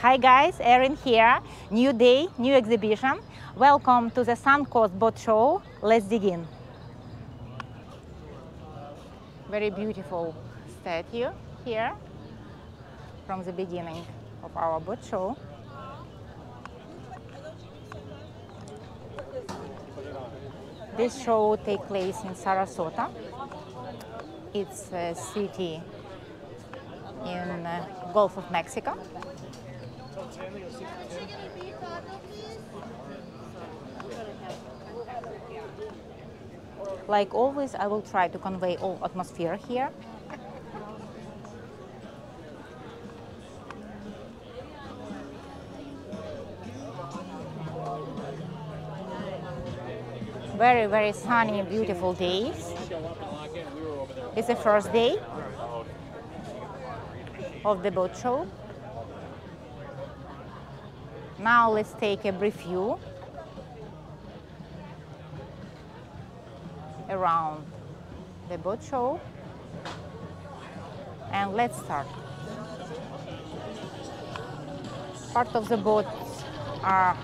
Hi guys, Erin here. New day, new exhibition. Welcome to the Suncoast Boat Show. Let's dig in. Very beautiful statue here from the beginning of our boat show. This show will take place in Sarasota. It's a city in uh, Gulf of Mexico. Like always, I will try to convey all atmosphere here. Very, very sunny, beautiful days. It's the first day of the boat show. Now let's take a brief view around the boat show and let's start. Part of the boats are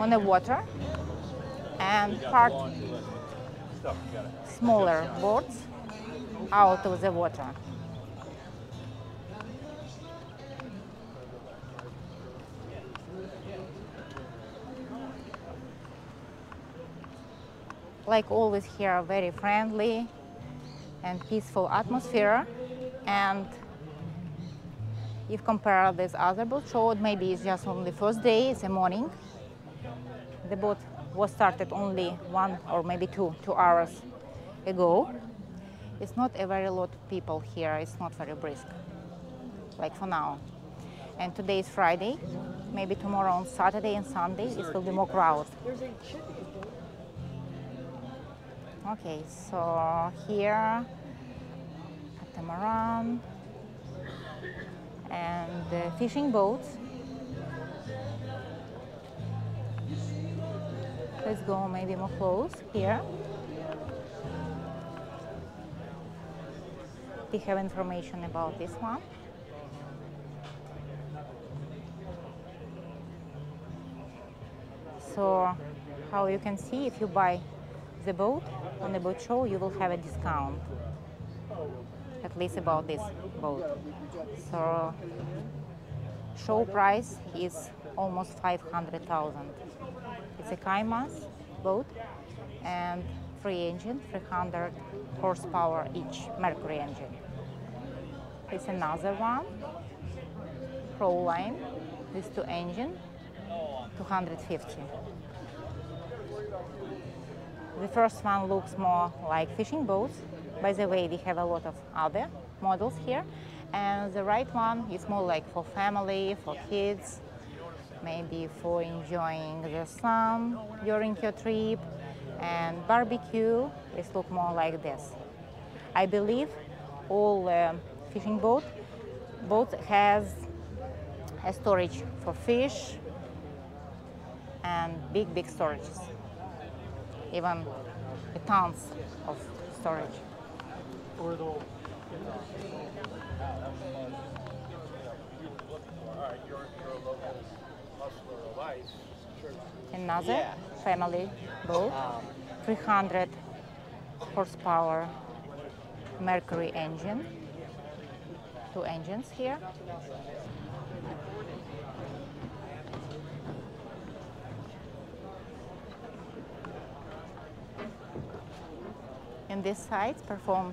on the water and part smaller boats out of the water. Like always here, a very friendly and peaceful atmosphere. And if compare this other boat show, maybe it's just on the first day, it's a morning. The boat was started only one or maybe two, two hours ago. It's not a very lot of people here, it's not very brisk, like for now. And today is Friday, maybe tomorrow on Saturday and Sunday it will be more crowd. Okay, so here catamaran and the fishing boats. Let's go maybe more close here. We have information about this one. So how you can see if you buy the boat on the boat show you will have a discount. At least about this boat. So show price is almost 500,000 it's a Caymas boat and free engine 300 horsepower each Mercury engine. It's another one Proline with two engine 250 the first one looks more like fishing boats. By the way, we have a lot of other models here. And the right one is more like for family, for kids, maybe for enjoying the sun during your trip. And barbecue, it look more like this. I believe all uh, fishing boat boat has a storage for fish and big, big storages even tons of storage. Another yeah. family boat, um, 300 horsepower Mercury engine, two engines here. This site perform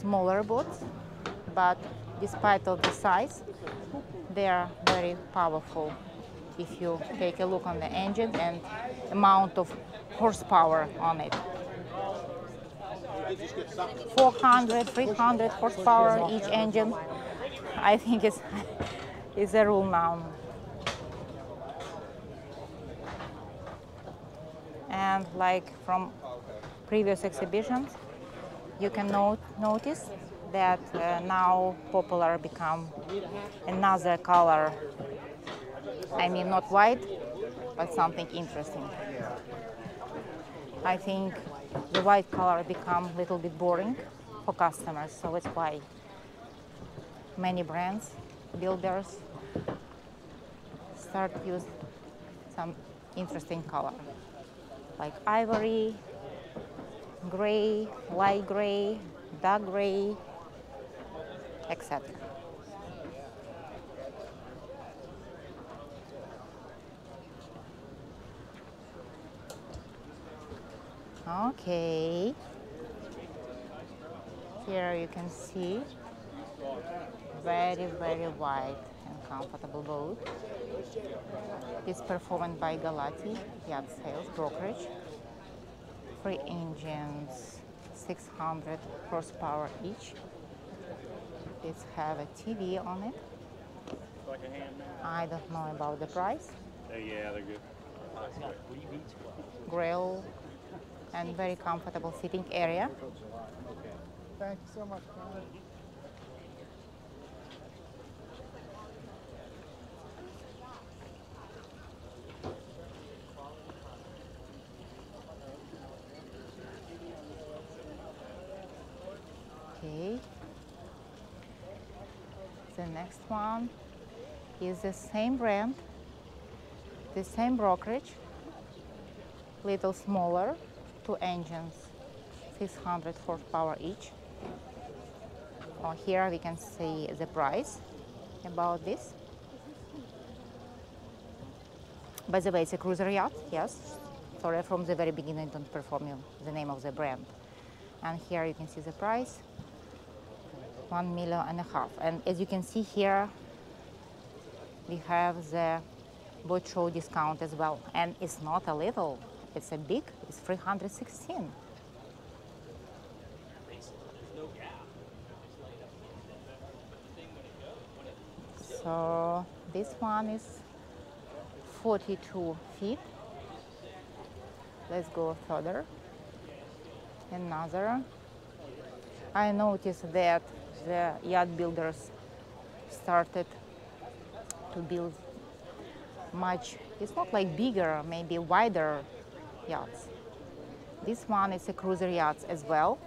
smaller boats, but despite of the size, they are very powerful. If you take a look on the engine and amount of horsepower on it. 400, 300 horsepower each engine, I think is, is a rule now. And like from previous exhibitions, you can note, notice that uh, now popular become another color. I mean, not white, but something interesting. I think the white color become a little bit boring for customers, so that's why many brands, builders start use some interesting color like ivory, gray, light gray, dark gray, etc. Okay. Here you can see very, very wide and comfortable boat. It's performed by Galati Yacht Sales Brokerage. Three engines, 600 horsepower each. It have a TV on it. Like a hand? I don't know about the price. Oh, yeah, they're good. Grill and very comfortable sitting area. Thank you so much. Okay. The next one is the same brand, the same brokerage, little smaller, two engines, 600 horsepower each. Oh, here we can see the price about this. By the way, it's a cruiser yacht, yes. Sorry, from the very beginning, don't perform you the name of the brand. And here you can see the price, one million and a half. And a half. And as you can see here, we have the boat show discount as well. And it's not a little, it's a big, it's 316. So this one is 42 feet. Let's go further. Another. I noticed that the yacht builders started to build much, it's not like bigger, maybe wider yachts. This one is a cruiser yacht as well,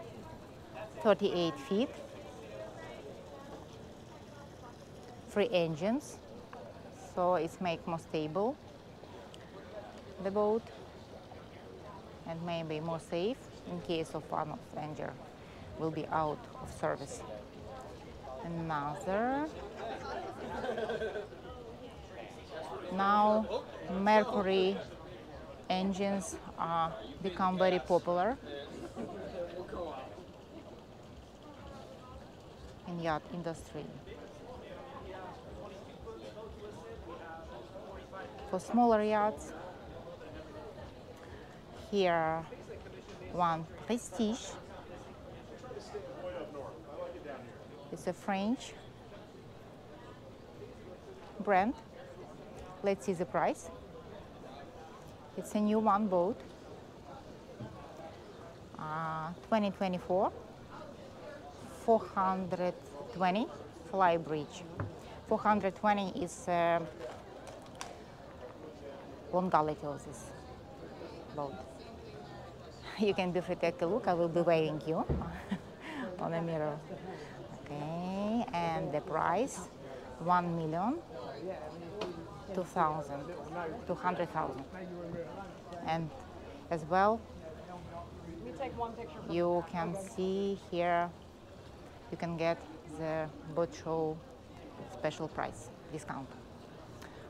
38 feet, three engines, so it's make more stable the boat and maybe more safe in case of one of engine will be out of service. Another. Now Mercury engines are become very popular in yacht industry. For smaller yachts, here one Prestige. It's a French brand. Let's see the price. It's a new one boat. Uh, 2024, 420 fly bridge. 420 is uh, longevity of this boat. You can be free to take a look. I will be waiting you on the mirror. The price, one million, two thousand, two hundred thousand, and as well, you can see here, you can get the boat show special price discount.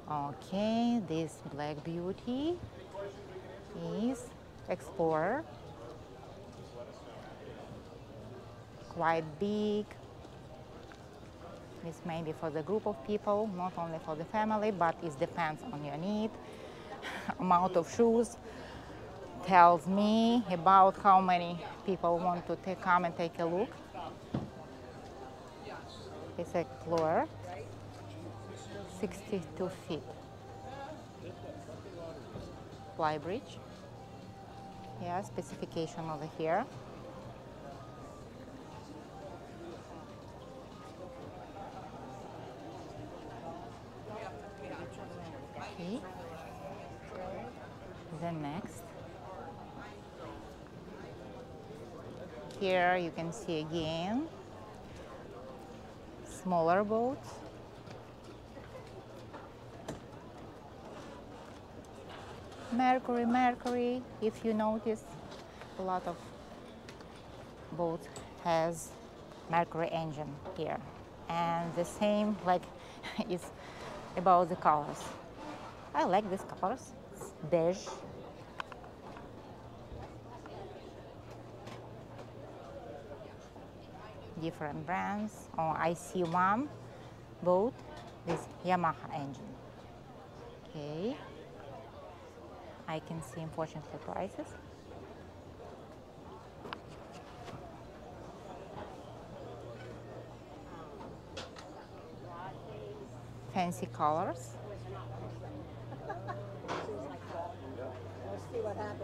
Okay, this Black Beauty is Explorer. Quite big. This may be for the group of people, not only for the family, but it depends on your need. Amount of shoes tells me about how many people want to take, come and take a look. It's a Explorer, 62 feet. Fly bridge. Yeah, specification over here. Okay. Then next. Here you can see again smaller boat Mercury, Mercury, if you notice, a lot of boat has Mercury engine here. And the same like is about the colors. I like these colors. It's beige. Different brands. Oh, I see one boat with Yamaha engine. Okay. I can see unfortunately prices. Fancy colors.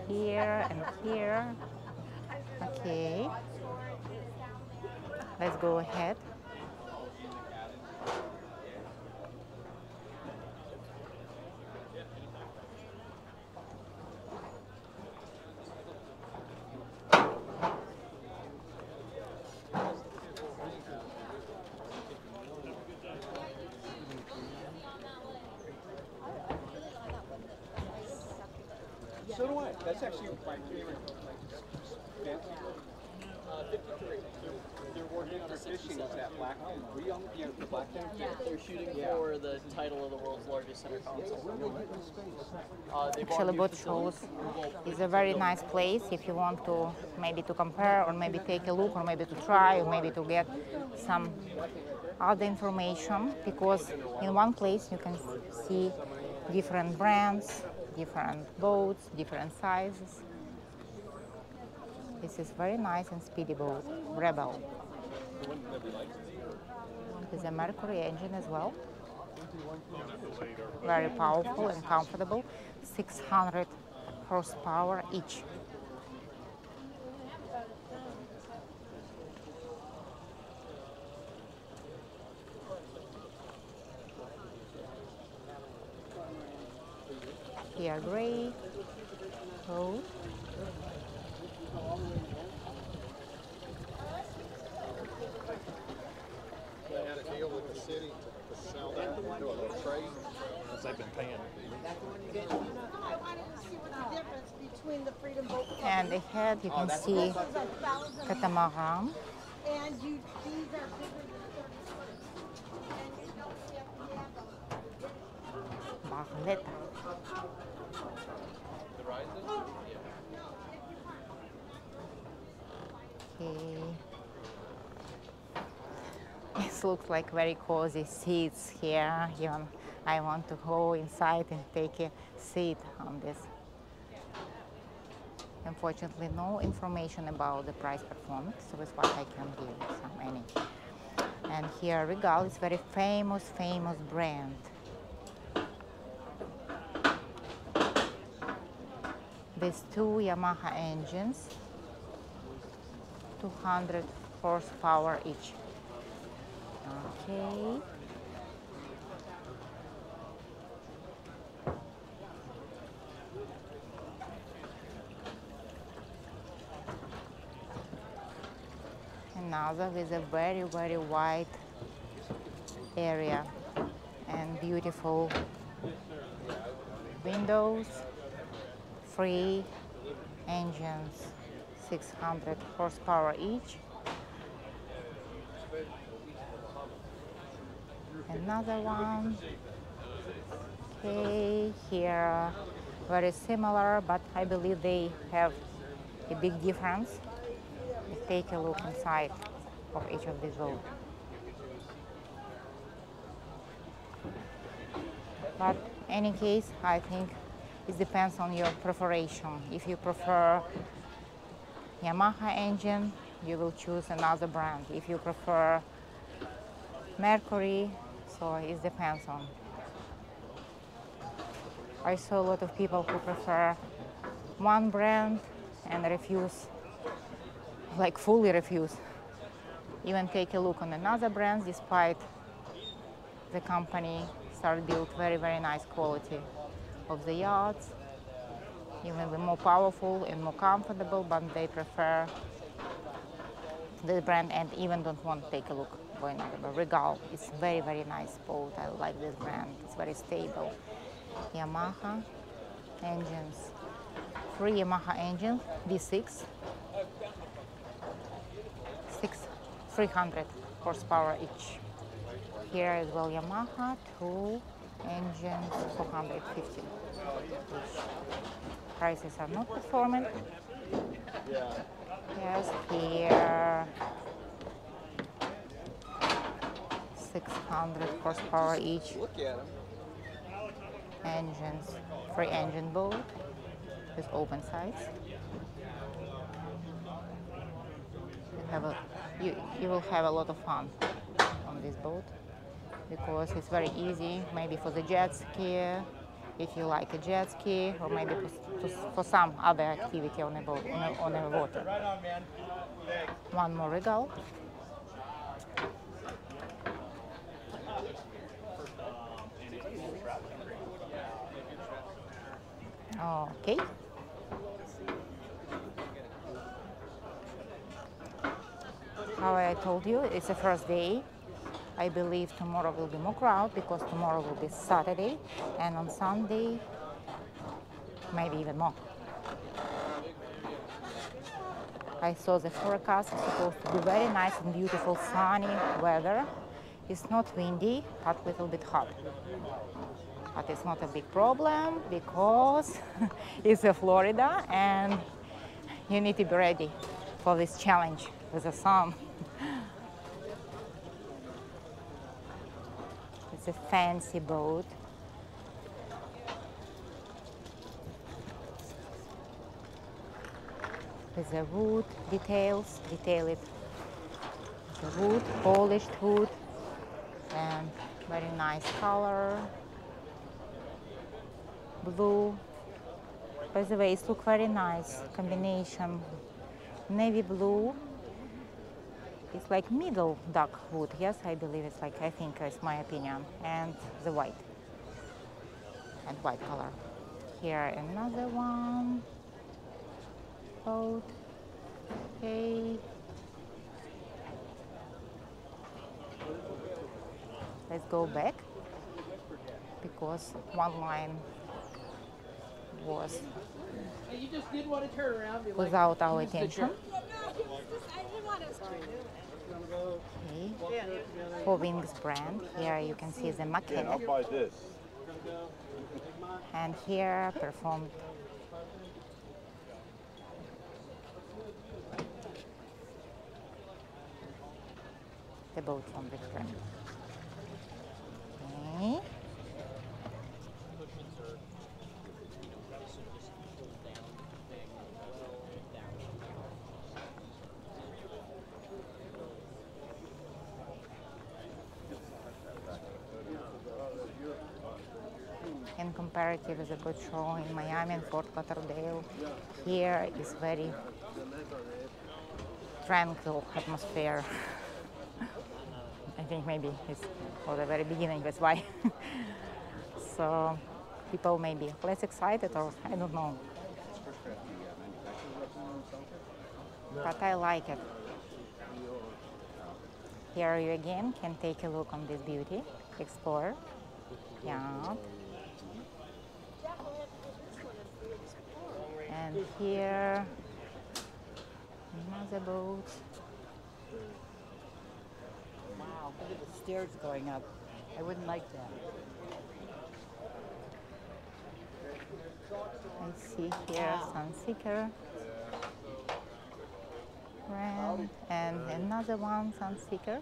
Here and here. Okay. Let's go ahead. So do I. That's actually my favorite. Fancy. Uh, 53. They're working on fishing is that Blackfin. Were you on you know, the Blackfin? Yeah, they're shooting for the title of the world's largest center console. Uh, they've Actually, used shows is a very nice place if you want to maybe to compare or maybe take a look or maybe to try or maybe to get some other information because in one place you can see different brands, different boats, different sizes. This is very nice and speedy boat, Rebel. It is a Mercury engine as well. Very powerful and comfortable. 600 horsepower each. Here gray, gold. They had a deal with the city to sell that, do a little trade. Since they've been paying. I wanted to see what the difference between the Freedom Boat Club And ahead you can see is a thousand, catamaran. and you, these are bigger than thirty foot. And you don't have to have them. Barletta. Okay. This looks like very cozy seats here. Even I want to go inside and take a seat on this. Unfortunately, no information about the price performance, so that's what I can give some any. And here Regal is very famous, famous brand. With two Yamaha engines, 200 horsepower each. Okay. Another with a very, very wide area and beautiful windows, three engines, 600 horsepower each. Another one. Okay, here very similar, but I believe they have a big difference. Take a look inside of each of these boats. But any case, I think it depends on your preparation. If you prefer Yamaha engine, you will choose another brand. If you prefer Mercury, so it depends on. I saw a lot of people who prefer one brand and refuse, like fully refuse, even take a look on another brand despite the company start build very, very nice quality of the yachts, even the more powerful and more comfortable, but they prefer the brand and even don't want to take a look going on the Regal. It's very, very nice boat. I like this brand. It's very stable. Yamaha engines. Three Yamaha engine, V6. Six, 300 horsepower each. Here as well Yamaha, two engines, 450 each. Prices are not performing. Yes, here 600 horsepower each engines, free engine boat with open sides. You have a you, you will have a lot of fun on this boat because it's very easy maybe for the jet ski if you like a jet ski or maybe for, for some other activity on a boat on a, on a water. One more regal. Okay. How I told you, it's the first day. I believe tomorrow will be more crowd because tomorrow will be Saturday, and on Sunday, maybe even more. I saw the forecast is supposed to be very nice and beautiful sunny weather. It's not windy, but a little bit hot. But it's not a big problem because it's a Florida and you need to be ready for this challenge with the sun. It's a fancy boat. With the wood details, detail it. The wood, polished wood, and very nice color. Blue. By the way, it look very nice combination. Navy blue. It's like middle dark wood. Yes, I believe it's like I think it's my opinion. And the white. And white color. Here another one. Boat. Okay. Let's go back because one line was You just didn't want to turn around. and be like, without our "Use the attention. Chair." Okay. Four Winns brand, here you can see the maquette, buy this. and here performed the boat from this brand. Okay. Comparative with the boat show in Miami and Fort Lauderdale, here is very tranquil atmosphere. I think maybe it's for the very beginning, that's why. so people may be less excited or I don't know. But I like it. Here you again can take a look on this beauty, explore. Yeah. And here, another boat. Wow, look at the stairs going up. I wouldn't like that. I see here Sunseeker. Brand and another one Sunseeker.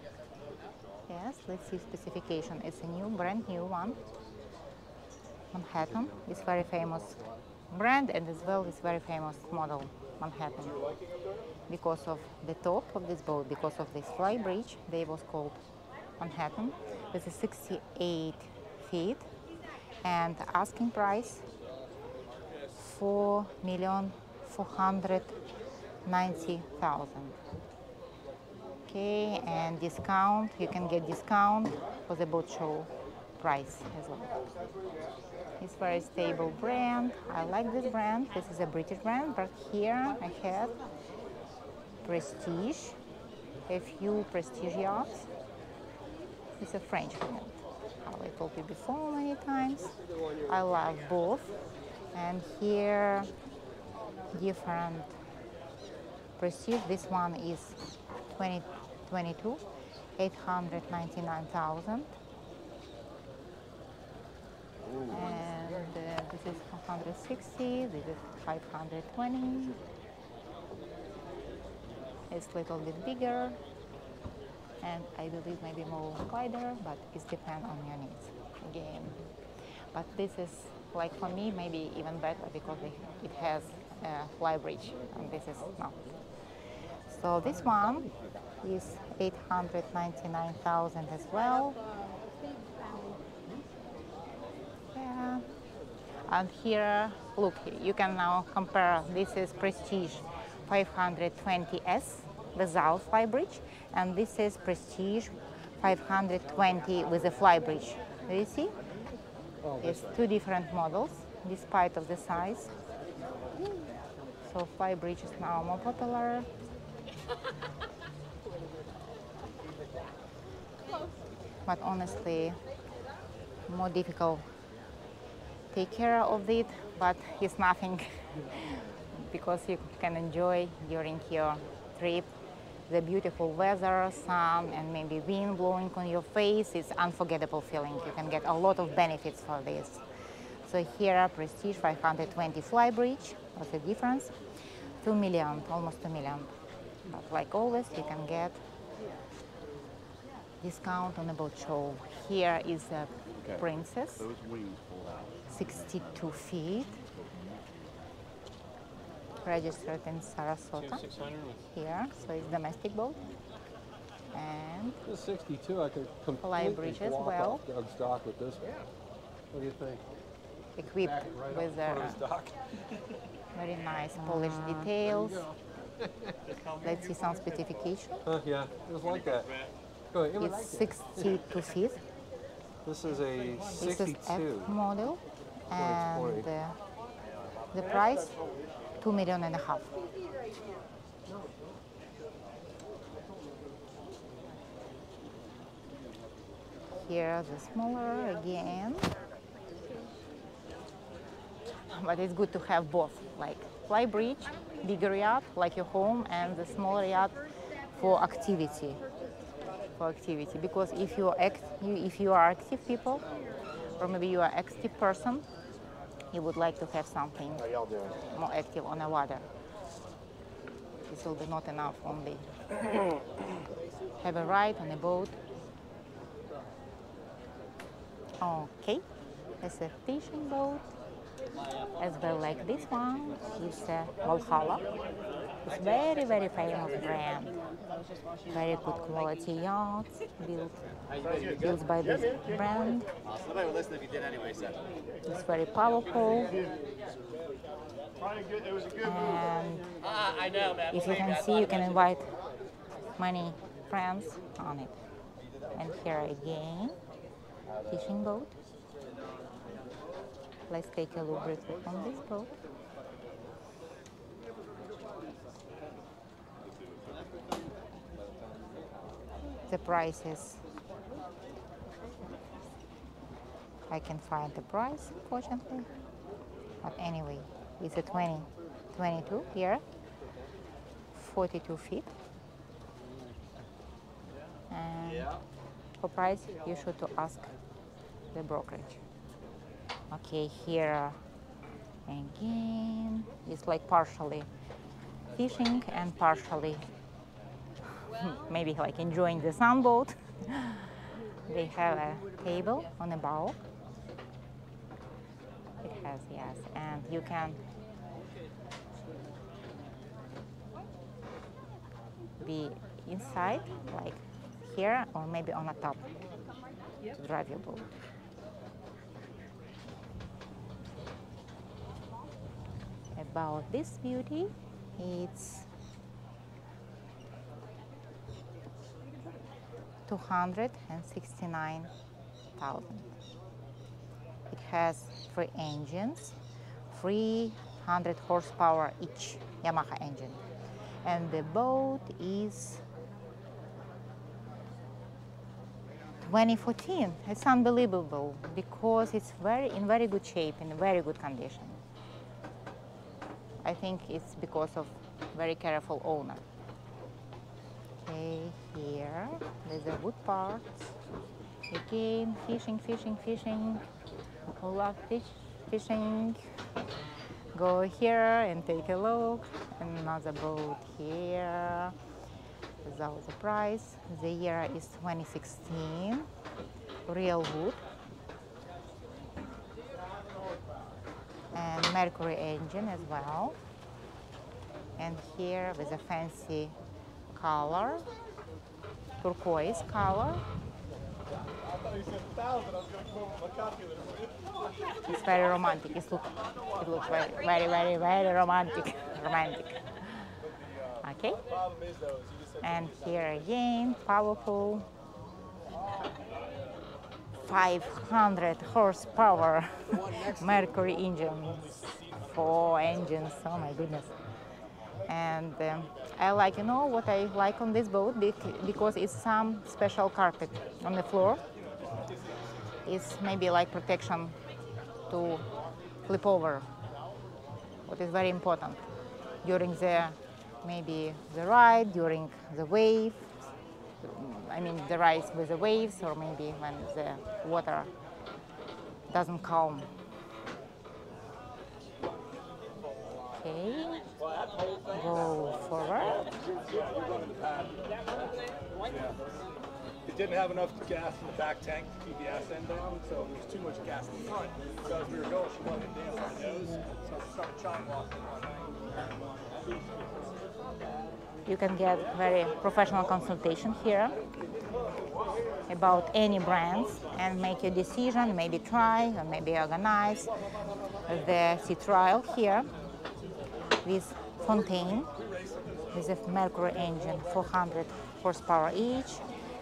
Yes, let's see specification. It's a new, brand new one. Manhattan is very famous brand and as well this very famous model Manhattan. Because of the top of this boat, because of this fly bridge, they was called Manhattan. This is 68 feet and asking price four million four hundred ninety thousand. Okay, and discount you can get discount for the boat show price as well. It's very stable brand. I like this brand. This is a British brand, but here I have Prestige, a few Prestige yachts, is a French brand. I told you before many times. I love both. And here, different prestige. This one is 2022, 899,000. And uh, this is 460, this is 520. It's a little bit bigger and I believe maybe more wider, but it depends on your needs again. But this is like for me maybe even better because it, has a fly bridge and this is not. So this one is 899,000 as well. And here, look, you can now compare. This is Prestige 520S without fly bridge, and this is Prestige 520 with a fly bridge. Do you see? It's two different models, despite of the size. So fly bridge is now more popular. But honestly, more difficult take care of it, but it's nothing because you can enjoy during your trip the beautiful weather, sun, and maybe wind blowing on your face. It's unforgettable feeling. You can get a lot of benefits for this. So here, Prestige 520 fly bridge. What's the difference? 2 million, almost 2 million. But like always, you can get discount on the boat show. Here is a princess, Those wings. 62 feet, registered in Sarasota. Here, so it's domestic boat. And This 62, I could Fly completely bridge as walk well. off Doug's dock with this one. What do you think? equipped it right with off uh, dock. very nice polished details. Let's see some specification. Huh, yeah, it was like that. Go ahead. it was- It's 62 feet. This is a This is 62. F model, and uh, the price two million and a half. Here the smaller again, but it's good to have both, like fly bridge, bigger yacht like your home, and the smaller yacht for activity. For activity because if you act if you are active people or maybe you are active person you would like to have something more active on the water. This will be not enough only. Have a ride on a boat. Okay. It's a fishing boat as well like this one is uh, Valhalla it's very very famous brand very good quality yachts built built by this brand. It's very powerful and if you can see you can invite many friends on it. And here again, fishing boat. Let's take a look briefly on this boat. The prices. I can find the price, fortunately. But anyway, it's a 20, 22 here, 42 feet. And for price, you should to ask the brokerage. Okay, here uh, again, it's like partially fishing and partially maybe like enjoying the sunboat. they have a table on the bow. It has, yes, and you can be inside, like here, or maybe on the top to drive your boat. About this beauty, it's 269,000. It has three engines, 300 horsepower each Yamaha engine. And the boat is 2014. It's unbelievable because it's very in very good shape, in very good condition. I think it's because of very careful owner. Okay, here there's a wood part. Again, fishing, fishing, fishing. Love fish, fishing. Go here and take a look. Another boat here without the price. The year is 2016. Real wood. And Mercury engine as well. And here with a fancy color, turquoise color. It's very romantic. It's look, it looks very, very, very, very romantic. romantic. Okay. And here again, powerful 500 horsepower Mercury engine. Four engines, oh my goodness. And um, I like, you know what I like on this boat? Because it's some special carpet on the floor. It's maybe like protection to flip over, what is very important during the maybe the ride, during the wave. I mean the rise with the waves, or maybe when the water doesn't calm. Okay, go forward. It didn't have enough gas in the back tank to keep the ass end down, so there was too much gas in the front. So as we were going, she wanted to dance on her nose, so she started chime walking You can get very professional consultation here about any brands and make your decision, maybe try or maybe organize the sea trial here with Fountain with a Mercury engine, 400 horsepower each.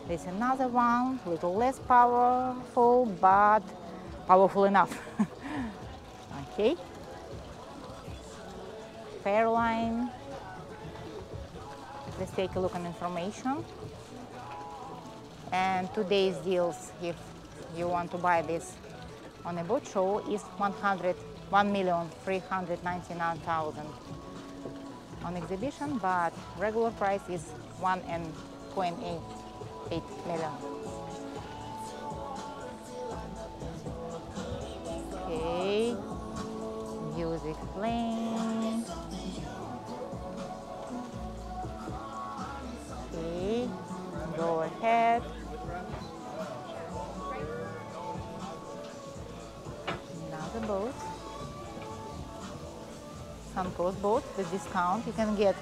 There's another one, little less powerful, but powerful enough. okay. Fairline. Let's take a look on information. And today's deals, if you want to buy this on a boat show, is 100, 1,399,000 on exhibition, but regular price is 1.88 million. Okay, music playing. Go ahead. Another boat. Some Suncoast boat with discount. You can get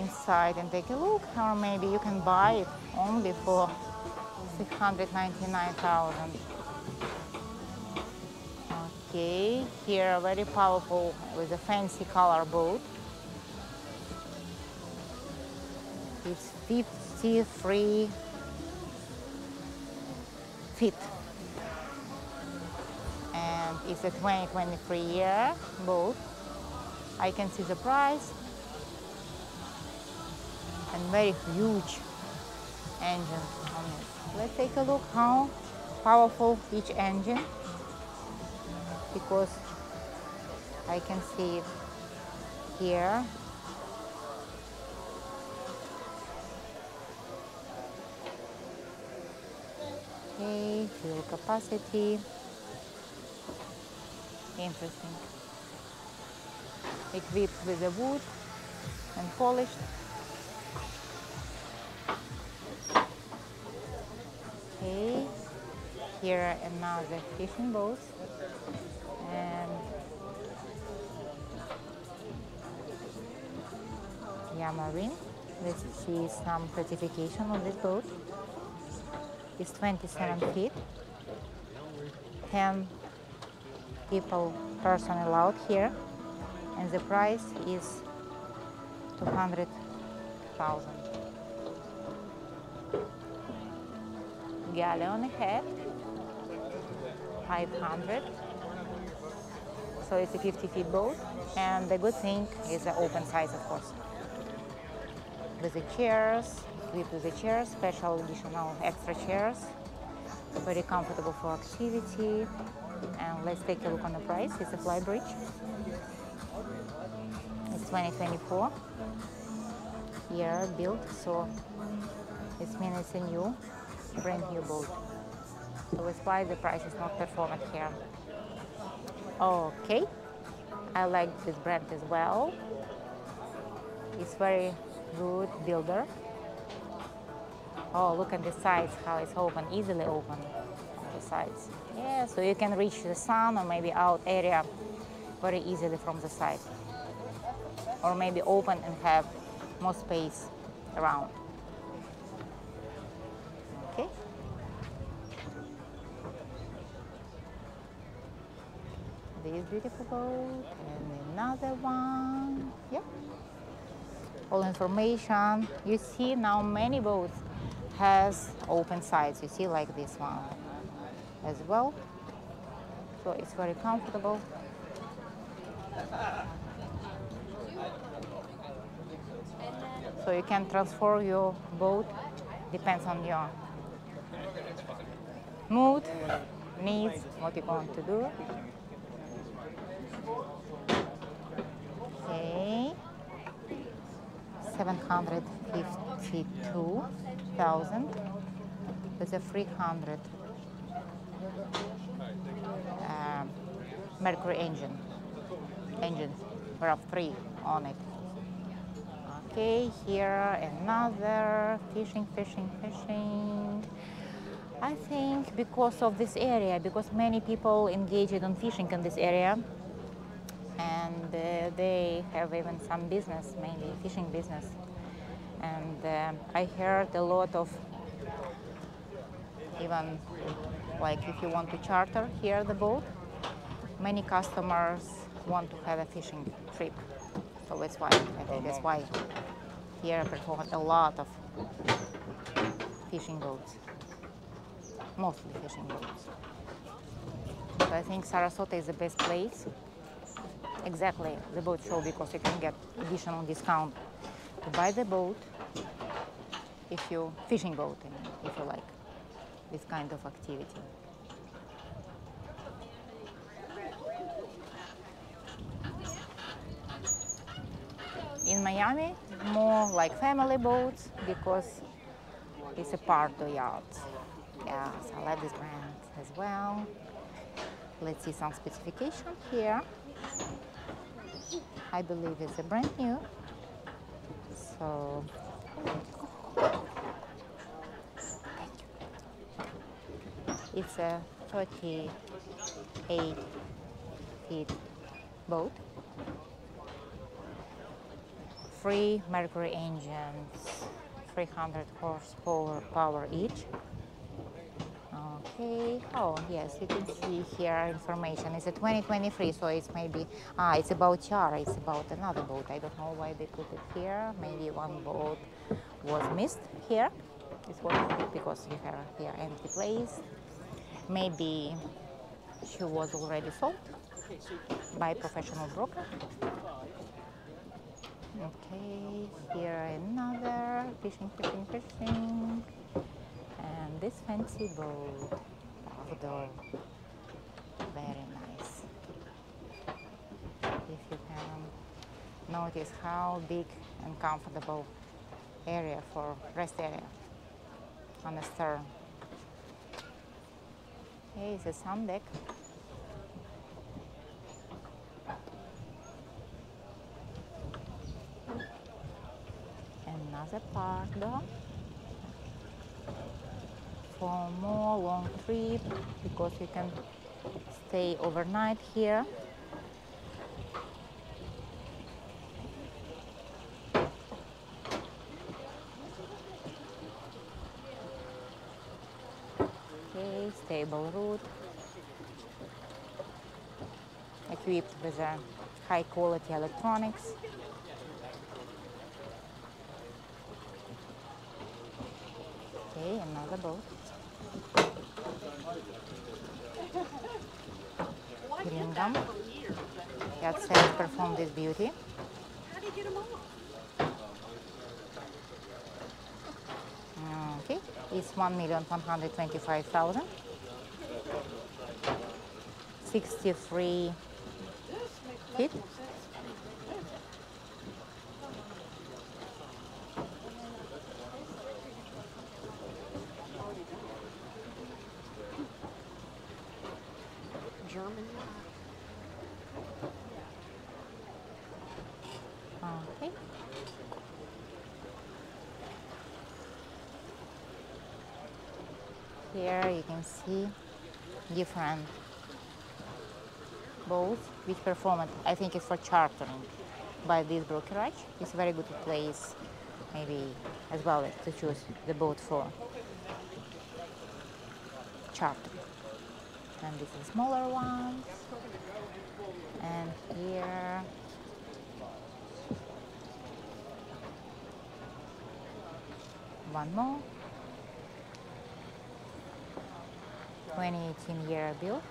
inside and take a look, or maybe you can buy it only for 699,000. Okay, here a very powerful with a fancy color boat. 53 feet. And it's a 2023 year boat. I can see the price and very huge engine on it. Let's take a look how powerful each engine because I can see it here. Fuel capacity. Interesting. Equipped with the wood and polished. Okay, here another fishing boat and Yamarin. Let's see some certification on this boat. It's 27 feet, 10 people person allowed here, and the price is 200,000. Gallon head 500. So it's a 50 feet boat, and the good thing is the open size, of course, with the chairs, equipped with a chair, special additional extra chairs, very comfortable for activity. And let's take a look on the price. It's a fly bridge. It's 2024 year built, so it means it's a new, brand new boat. So that's why the price is not performant here. Okay, I like this brand as well. It's very good builder. Oh, look at the sides, how it's open, easily open on the sides. Yeah, so you can reach the sun or maybe out area very easily from the side. Or maybe open and have more space around. Okay. This beautiful boat and another one. Yeah. All information. You see now many boats has open sides. You see like this one as well. So it's very comfortable. So you can transform your boat, depends on your mood, needs, what you want to do. Okay, 752,000 with a 300 um, Mercury engine, engines, there are three on it. Okay, here another fishing, fishing, fishing. I think because of this area, because many people engaged in fishing in this area, and uh, they have even some business, mainly fishing business. And uh, I heard a lot of even like if you want to charter here the boat, many customers want to have a fishing trip. So that's why I think that's why here I perform a lot of fishing boats, mostly fishing boats. So I think Sarasota is the best place. Exactly the boat show because you can get additional discount to buy the boat if you fishing boat if you like this kind of activity. in Miami, more like family boats because it's a Pardo yacht. Yeah, so I like this brand as well. Let's see some specification here. I believe it's a brand new. So it's a 38 feet boat three Mercury engines, 300 horsepower power each. Okay, oh yes, you can see here information. It's a 2023, so it's maybe, ah, it's about Tiara, it's about another boat. I don't know why they put it here. Maybe one boat was missed here. It's what because you have here empty place. Maybe she was already sold by professional broker. Okay, here another fishing, fishing, fishing. This fancy boat, very nice. If you can notice how big and comfortable area for rest area on the stern. Okay, it's a sun deck. another park though for more long trip because you can stay overnight here. Okay stable route. Equipped with a high quality electronics. Okay, another boat. Gringham. Yacht says perform this beauty. How do you get them off? Okay, it's 1,125,000. 63 feet. German. Okay. Here you can see different boats which perform. I think it's for chartering by this brokerage. It's a very good place maybe as well to choose the boat for charter. And this is smaller ones. And here one more. 2018 year build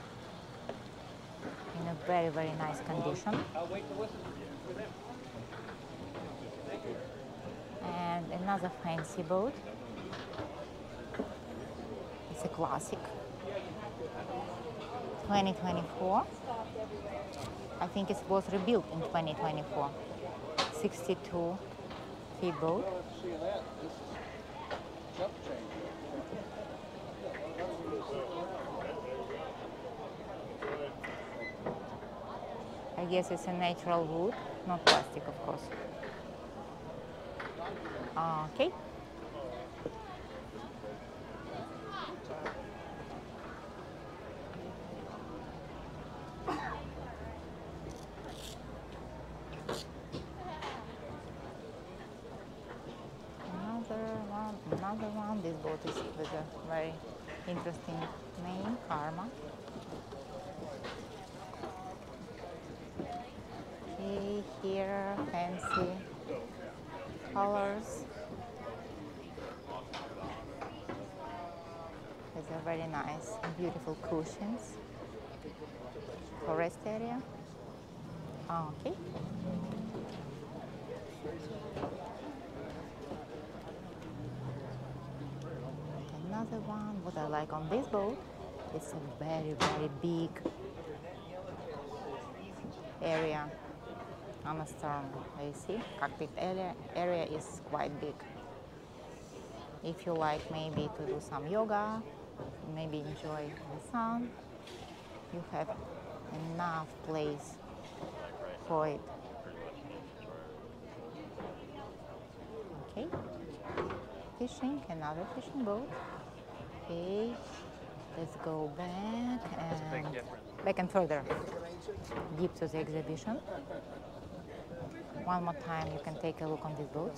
in a very very nice condition. And another fancy boat. It's a classic. 2024 I think it was rebuilt in 2024 62 feet boat Seeing that, this is jump change. Guess it's a natural wood, not plastic, of course. Okay. Another one, another one. This boat is with a very interesting name, Karma. Okay, here fancy colors. Very nice and beautiful cushions. Forest area. Okay. Another one, what I like on this boat, it's a very, very big area on the stern. You see, cockpit area, area is quite big. If you like maybe to do some yoga, maybe enjoy the sun, you have enough place for it. Okay, fishing, another fishing boat. Okay, let's go back and back and further deep to the exhibition. One more time, you can take a look on this boat.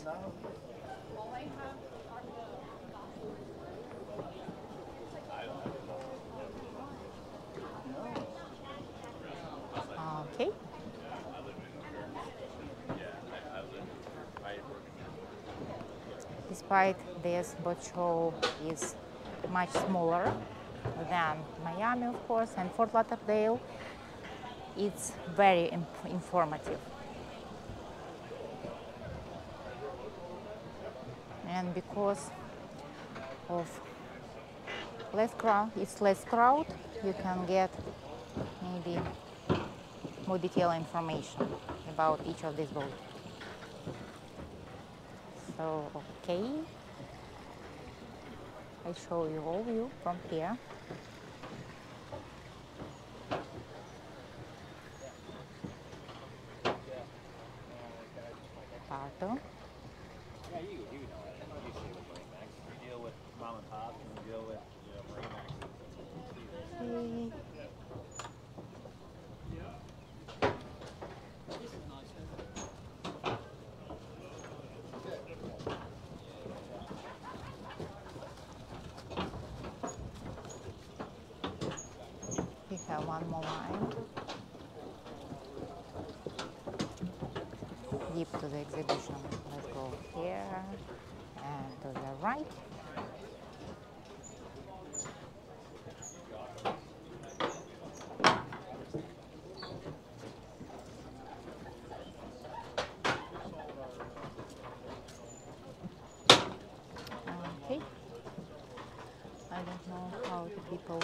Okay. Despite this, boat show is much smaller than Miami, of course, and Fort Lauderdale. It's very in- informative. And because of less crowd, it's less crowd, you can get maybe more detailed information about each of these boats. So, okay. I show you all view from here. Pardo. Yeah, you, you know it. I know you see with Marine Max. We deal with mom and pop and we deal with you know, Marine Max. Okay. We have one more line. Deep to the exhibition. Let's go here and to the right. Okay. I don't know how the people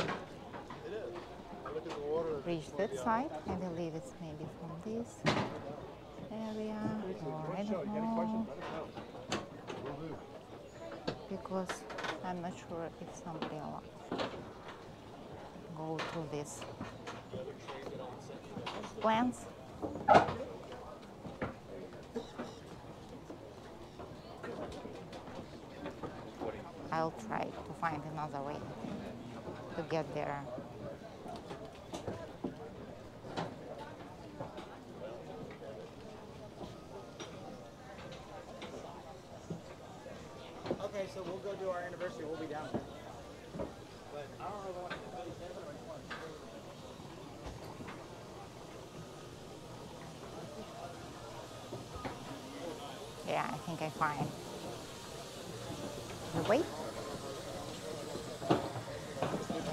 reach that side. I believe it's maybe from this area I don't. Because I'm not sure if somebody allowed go through this plants. I'll try to find another way to get there. Okay, so we'll go do our anniversary. We'll be down there. But I don't know if I want to do Billy Seven or I just want to. I find the way.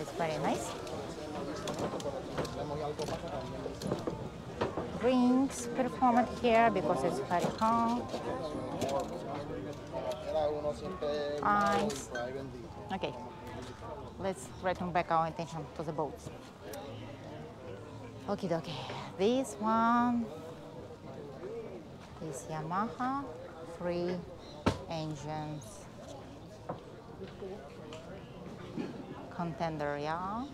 It's very nice. Drinks performed here because it's very hot. Ice. Okay, let's return back our attention to the boats. Okay, okay. This one is Yamaha three engines contender, yeah.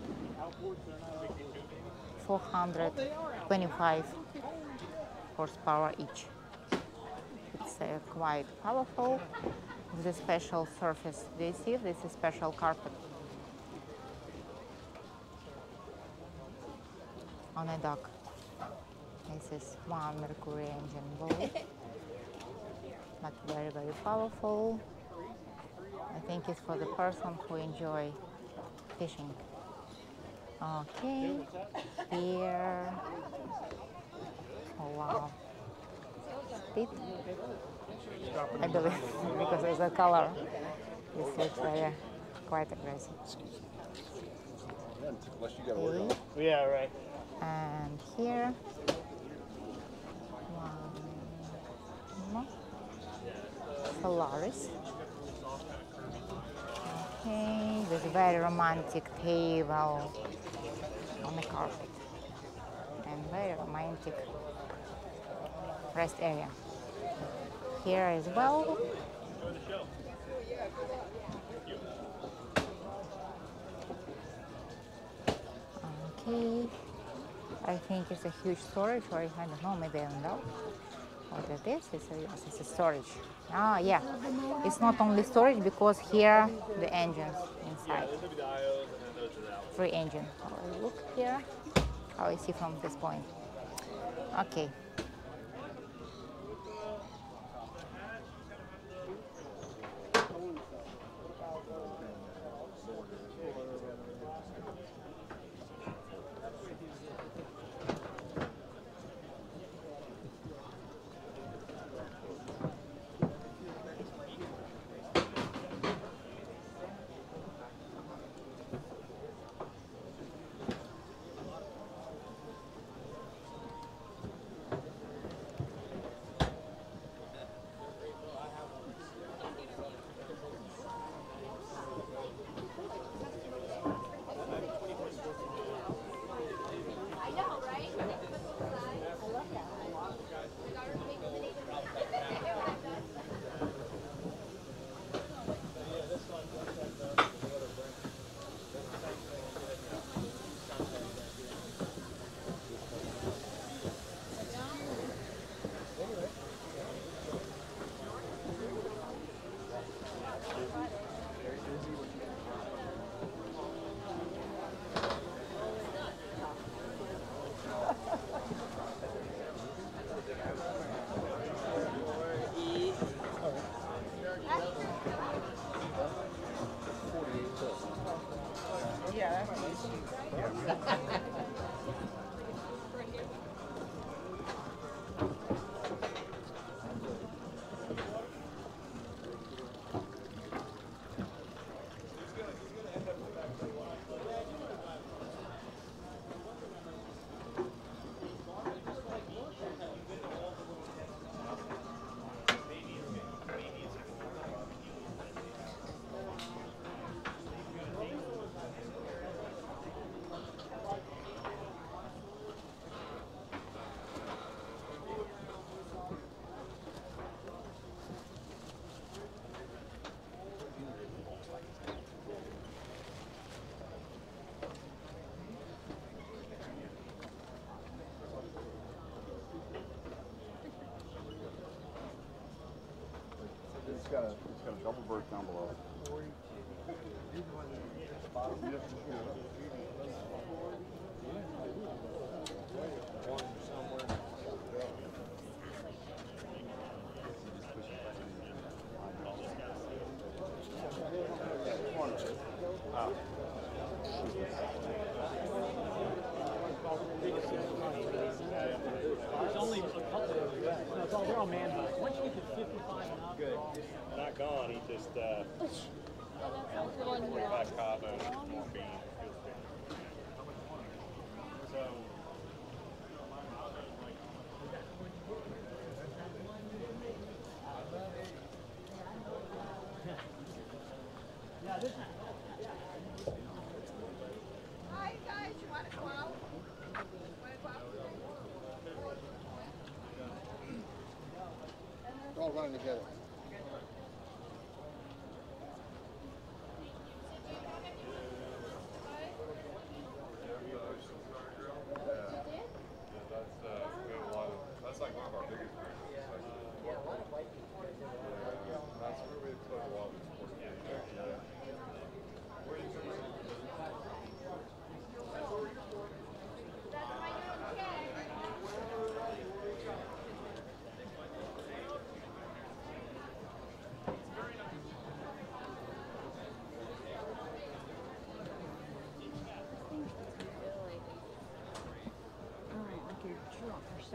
425 horsepower each. It's uh, quite powerful with a special surface. Do you see? This is special carpet on a dock. This is one Mercury engine very very powerful. I think it's for the person who enjoy fishing. Okay, here. Oh wow. Speed. I believe because of the color. This looks very quite aggressive. Unless you gotta Okay. Yeah, right. And here, one more. Solaris. Okay, very romantic table on the carpet and very romantic rest area. Here as well. Okay. I think it's a huge storage, or I don't know, maybe I don't know what is. It's a, it's a storage. Ah, yeah. It's not only storage because here the engines inside. Three engine. I'll look here. How I see from this point. Okay. got a, it's got a double berth down below.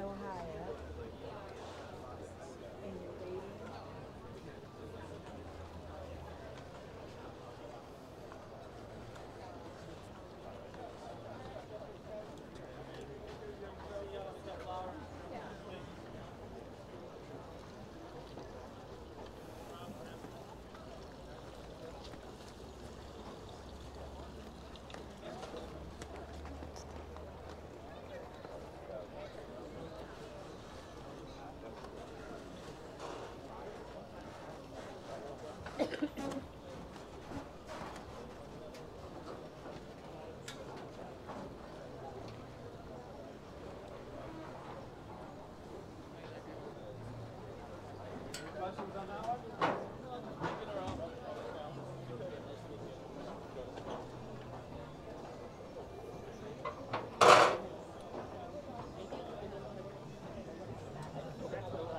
So high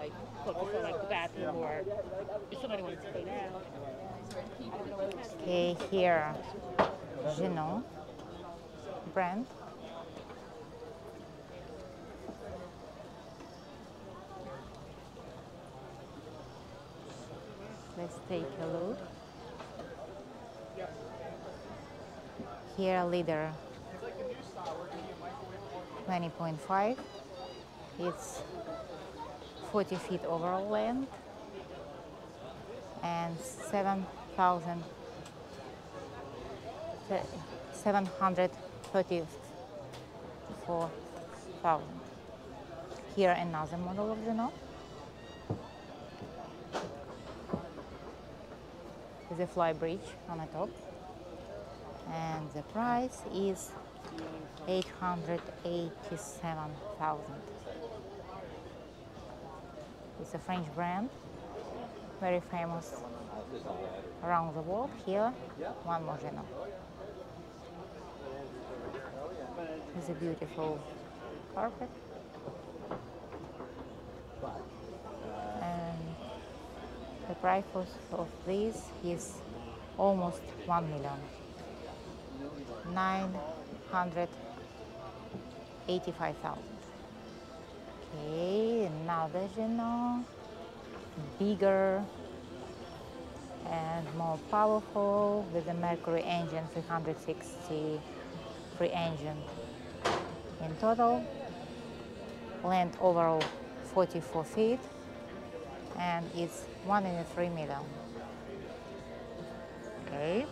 like looking for like the bathroom or if somebody wants to stay down. Okay, here, Jeanneau brand. Let's take a look. Here, leader 20.5. It's 40 feet overall length and 7,000 se- 734,000. Here another model of the knob. With a fly bridge on the top. And the price is 887,000. It's a French brand, very famous around the world. Here, one more Jeanneau. It's a beautiful carpet. And the price of, this is almost 1 million. 985,000. Okay, another Jeanneau, bigger and more powerful with a Mercury engine 360 free engine. In total, length overall 44 feet and it's one in a three million. Okay.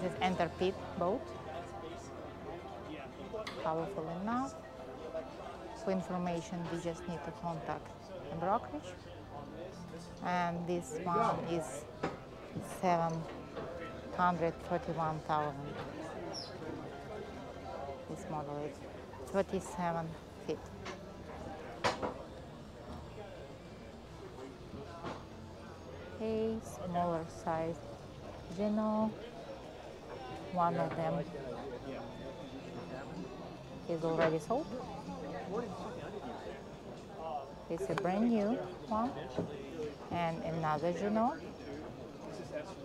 This is enter pit boat. Powerful enough. For information, we just need to contact brokerage. And this one is 141,000. This model is 37 feet. A smaller size Jeanneau, one of them is already sold. It's a brand new one and another Jeanneau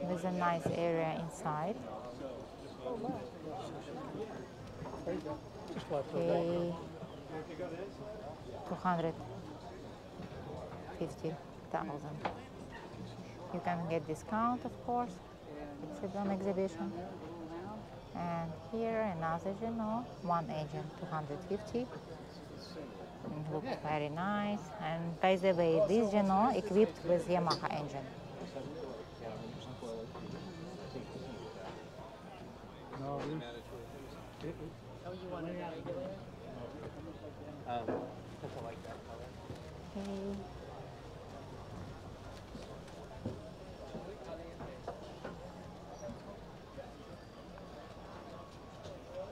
with a nice area inside. Okay. 250,000. You can get discount, of course. It's an exhibition. And here another Jeanneau, one agent, 250. It looks very nice. And by the way, this Jeanneau equipped with Yamaha engine. No, Oh, you want to it regular? Okay.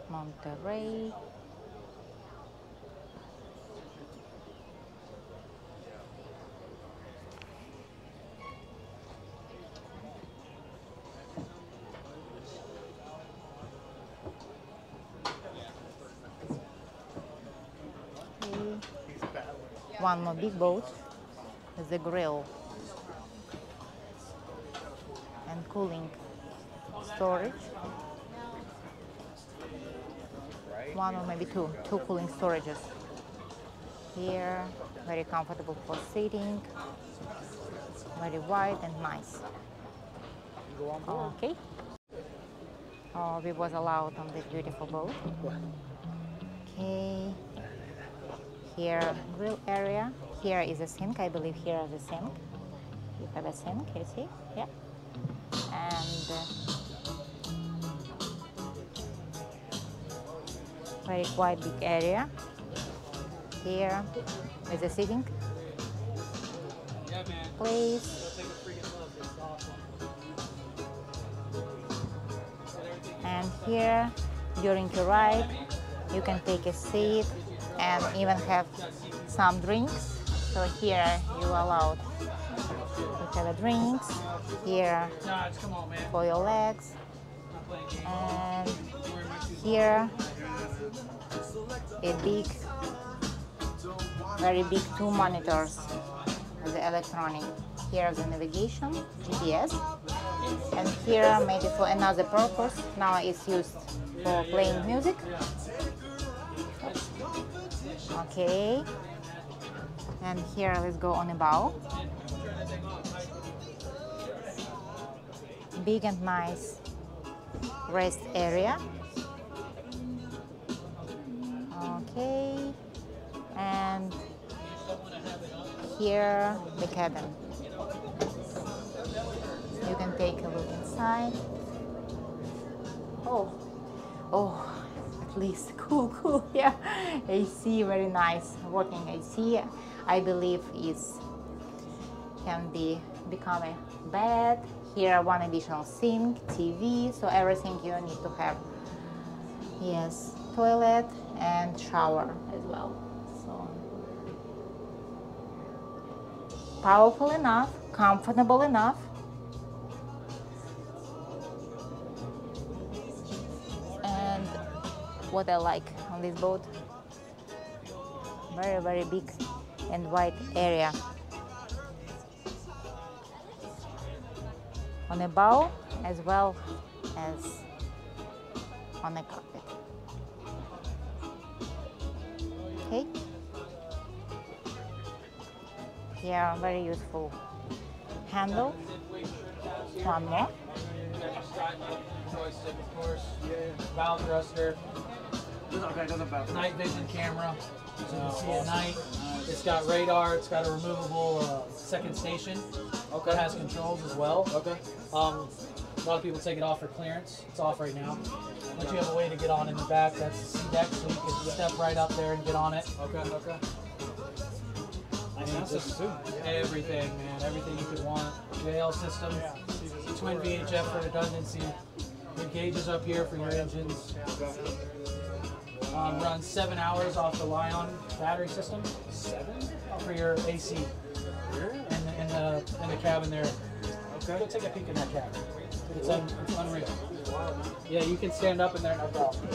Monterey. One more big boat with a grill and cooling storage. One or maybe two, two cooling storages. Here, very comfortable for sitting, very wide and nice. Okay. Oh, we was allowed on this beautiful boat. Okay. Here, grill area. Here is a sink. I believe here is a sink. You have a sink, you see? Yeah. And uh, very quite big area. Here is a sitting place. And here, during your ride, you can take a seat and even have some drinks. So here you allowed to have drinks. Here for your legs. And here a big, very big two monitors, the electronic. Here the navigation, GPS, and here maybe for another purpose. Now it's used for playing music. Okay. And here let's go on a bow. Big and nice rest area. Okay. And here the cabin. You can take a look inside. Oh, oh, at least cool, cool. Yeah, AC very nice. Working AC, I believe is can be become a bed. Here one additional sink, TV, so everything you need to have. Yes, toilet and shower as well. So powerful enough, comfortable enough. What I like on this boat, very very big and wide area. On the bow as well as on the cockpit. Okay. Here, very useful handle. One more. Of course. Valve thruster. Night vision camera, so you can see at night. It's got radar. It's got a removable uh, second station. Okay. That has controls as well. Okay. Um, a lot of people take it off for clearance. It's off right now. But you have a way to get on in the back. That's the C deck, so you can step right up there and get on it. Okay. Okay. I mean, just everything, man. Everything you could want. JL system. Twin VHF for redundancy. Your gauges up here for your engines. Um, runs seven hours off the Lion battery system. Seven for your AC. In the, in the in the cabin there. Okay. Go take a peek in that cabin. It's, un, it's unreal. Yeah, you can stand up in there, no problem.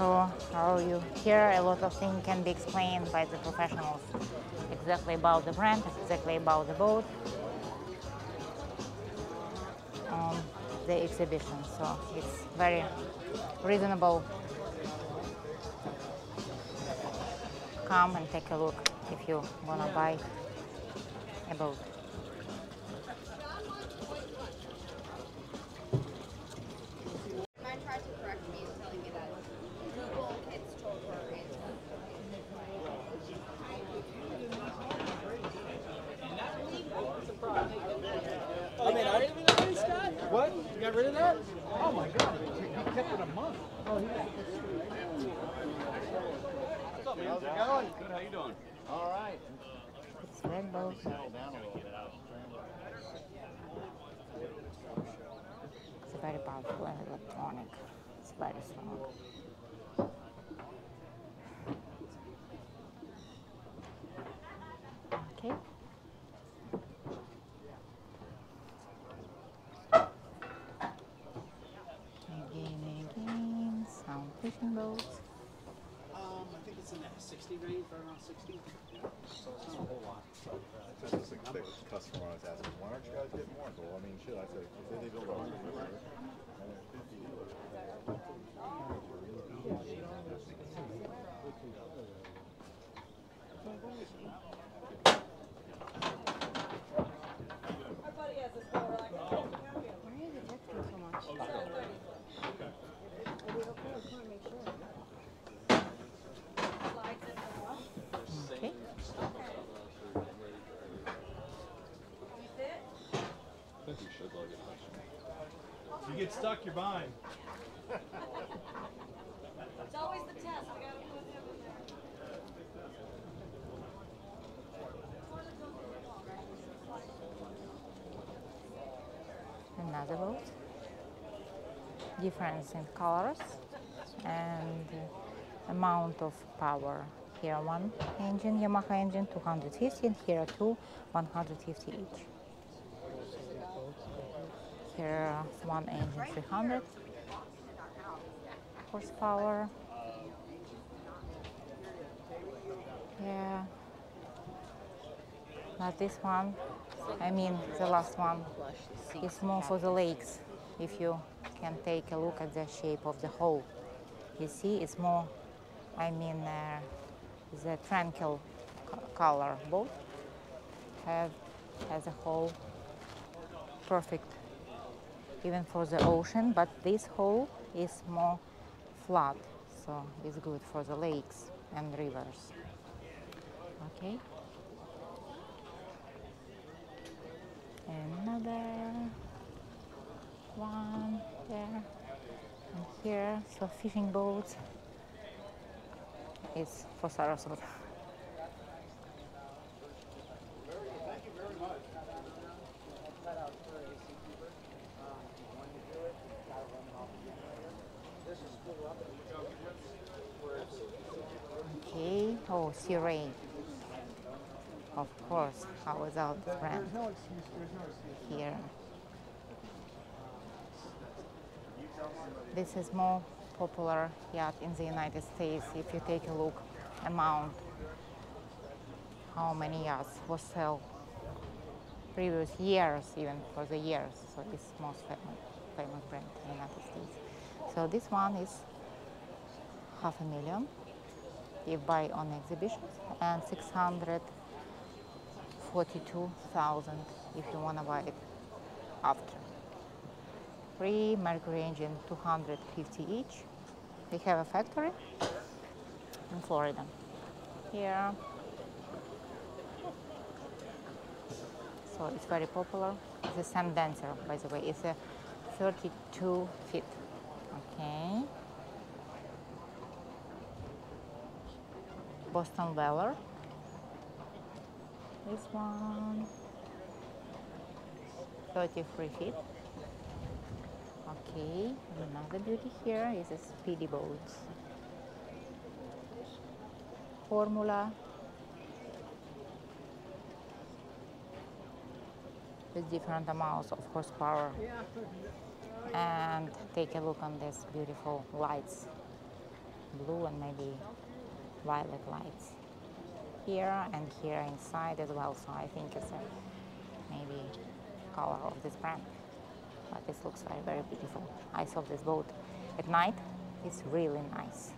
So how you hear a lot of things can be explained by the professionals exactly about the brand, exactly about the boat, on the exhibition. So it's very reasonable. Come and take a look if you wanna buy a boat. Mine tried to correct me and telling me that Google Kids told her it's I mean, I What? You got rid of that? Oh my god, he kept it a month. Oh, he How's it going? Good, how you doing? All right. It's red boat. Settle down a little bit. It's very powerful and electronic. It's very strong. Okay. Again, again, some fishing boats. Um, I think it's in that 60 range, right around 60. So it's not a whole lot. That's just like the customer I was asking, why aren't you I mean, shit, I said, they build a stuck, you're buying. It's always the test. I gotta put him in there. Another boat. Difference in colors and amount of power. Here one engine, Yamaha engine, 250, and here two, 150 each. Here one engine, 300 horsepower. Yeah. But this one, I mean the last one, is more for the lakes. If you can take a look at the shape of the hull, you see it's more, I mean, uh, the tranquil color boat have has a hull perfect even for the ocean, but this hole is more flat, so it's good for the lakes and rivers. Okay. Another one there and here. So fishing boats is for Sarasota. Okay. Oh, Sea Of course. How without this brand? Here. This is more popular yacht in the United States. If you take a look, amount, how many yachts was sold previous years, even for the years. So it's most famous, famous brand in the United States. So this one is half a million if buy on exhibitions and 642,000 if you want to buy it after. Three Mercury engine 250 each. We have a factory in Florida. Here. So it's very popular. It's a Sundancer, by the way. It's a 32 feet. Okay. Boston Whaler. This one, 33 feet. Okay, another beauty here is a speedy boat. formula with different amounts of horsepower. And take a look on these beautiful lights, blue and maybe violet lights here and here inside as well. So I think it's a maybe color of this brand. But this looks like very beautiful. I saw this boat at night. It's really nice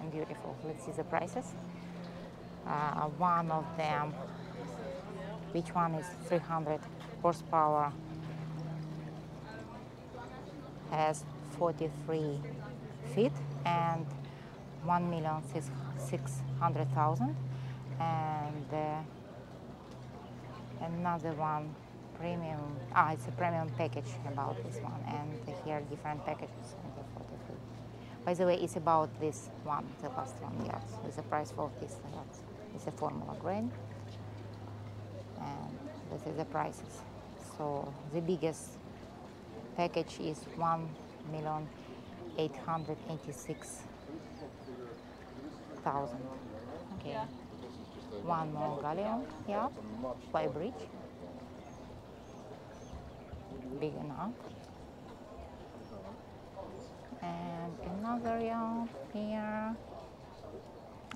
and beautiful. Let's see the prices. Uh, one of them, which one is 300 horsepower, has 43 feet and 1 million 600,000 and uh, another one premium ah it's a premium package about this one. And here different packages by the way it's about this one the last one yes. It's the price for this yacht it's a formula grain. And this is the prices. So the biggest package is 1 million 886 thousand. Okay. One more Galeon yeah. By bridge big enough. And another yacht here.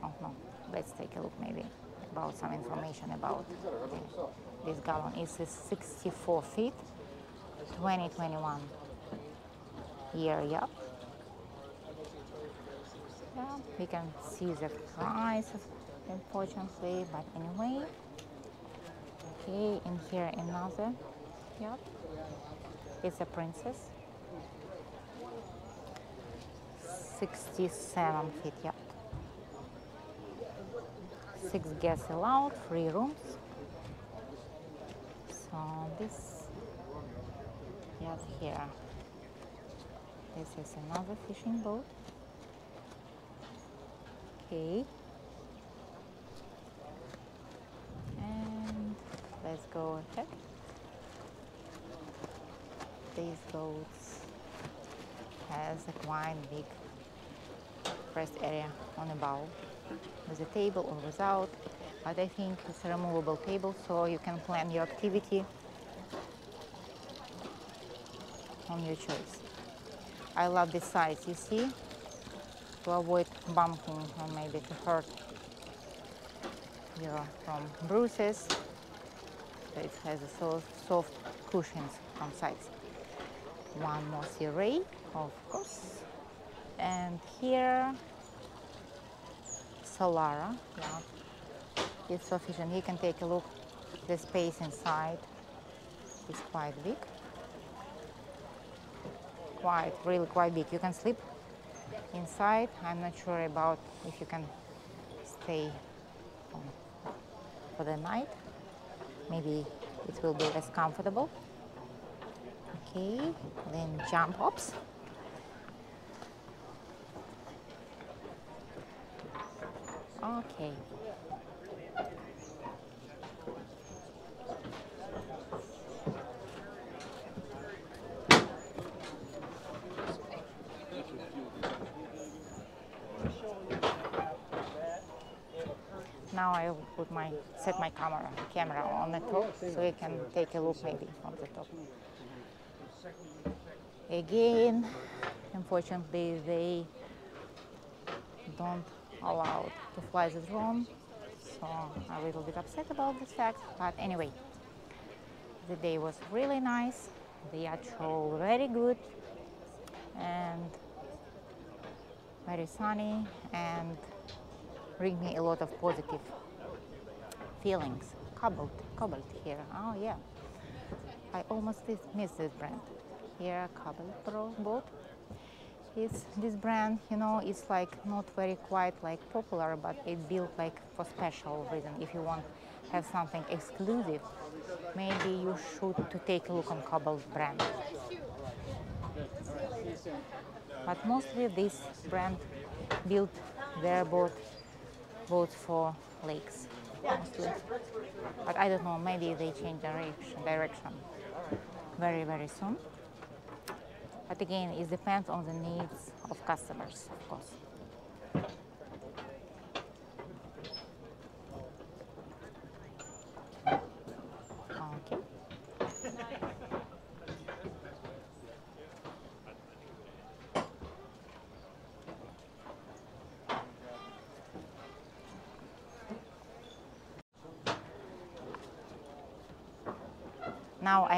Oh no. Let's take a look maybe about some information about this Galeon. It's 64 feet 2021 year yacht we can see the price unfortunately but anyway. Okay in here another. Yacht it's a princess. 67 feet yacht six guests allowed three rooms. So this yacht here. This is another fishing boat okay. And let's go ahead these boats has a quite big rest area on the bow with a table or without but I think it's a removable table so you can plan your activity on your choice. I love the size you see to avoid bumping or maybe to hurt you from bruises. So it has a soft, soft cushions on sides. One more ray, of course. And here, Solara. Yeah, it's sufficient. You can take a look. The space inside is quite big. Quite, really quite big. You can sleep inside. I'm not sure about if you can stay for the night. Maybe it will be less comfortable. Okay, then jump ups. Okay. Now I will put my set my camera camera on the top so you can take a look maybe from the top. Again, unfortunately they don't allow to fly the drone, so I'm a little bit upset about this fact. But anyway, the day was really nice. The yacht very good and very sunny and bring me a lot of positive feelings. Cobalt, Cobalt here. Oh yeah, I almost missed this brand. Here, Cobalt Pro boat. It's this brand, you know, it's like not very quite like popular, but it built like for special reason. If you want have something exclusive, maybe you should to take a look on Cobalt brand. But mostly this brand built their boat boats for lakes But I don't know, maybe they change direction, direction very, very soon. But again, it depends on the needs of customers, of course.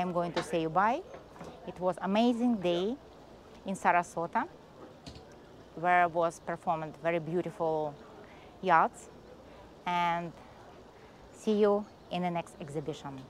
Am going to say bye. It was amazing day in Sarasota, where was performed very beautiful yachts, and see you in the next exhibition.